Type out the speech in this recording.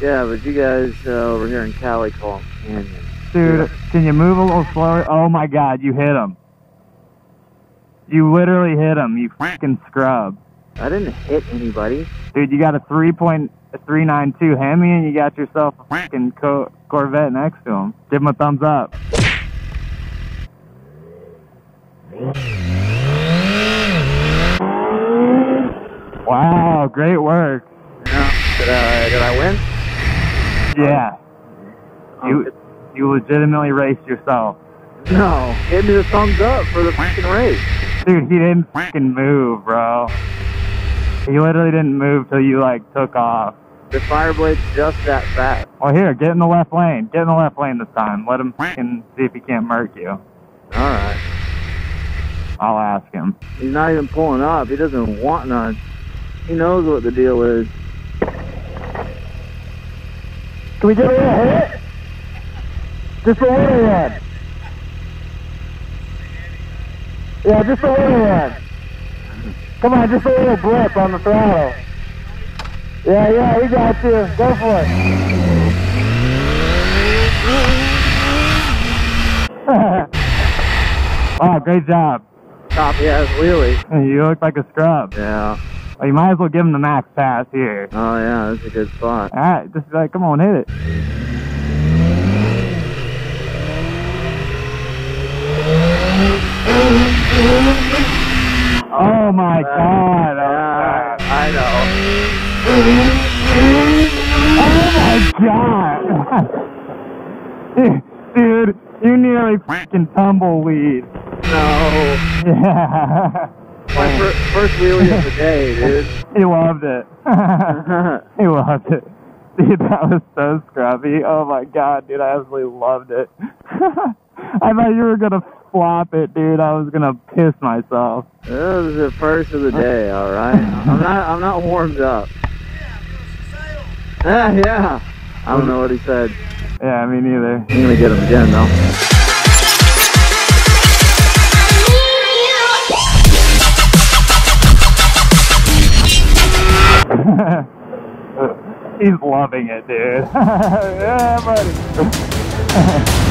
Yeah, but you guys uh, over here in Cali call them Canyon. Dude, can you move a little slower? Oh my god, you hit him. You literally hit him, you fucking scrub. I didn't hit anybody. Dude, you got a 3.392 Hemi and you got yourself a fucking co- Corvette next to him. Give him a thumbs up. Wow, great work. Yeah. Did I, did I win? Yeah, Oh, you you legitimately raced yourself. No. Give me the thumbs up for the fucking race. Dude, he didn't fucking move, bro. He literally didn't move till you like took off. The Fireblade's just that fast. Well, here, get in the left lane. Get in the left lane this time. Let him fucking see if he can't murk you. Alright. I'll ask him. He's not even pulling up. He doesn't want none. He knows what the deal is. Can we get a little hit? Just a little one. Yeah, just a little one. Come on, just a little blip on the throttle. Yeah, yeah, we got you. Go for it. wow, great job. Top ass wheelie. You look like a scrub. Yeah. Well, you might as well give him the max pass here. Oh yeah, that's a good spot. All right, just like, come on, hit it. Oh my uh, God! Yeah, I know. Oh my God! Dude, you nearly fucking tumbleweed. No. Yeah. My fir- first wheelie of the day, dude. He loved it. he loved it. Dude, that was so scruffy. Oh my god, dude, I absolutely loved it. I thought you were gonna flop it, dude. I was gonna piss myself. This is the first of the day, all right. I'm not. I'm not warmed up. Yeah, yeah. I don't know what he said. Yeah, me neither. I'm gonna get him again though. He's loving it, dude. yeah, buddy.